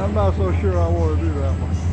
I'm not so sure I want to do that one.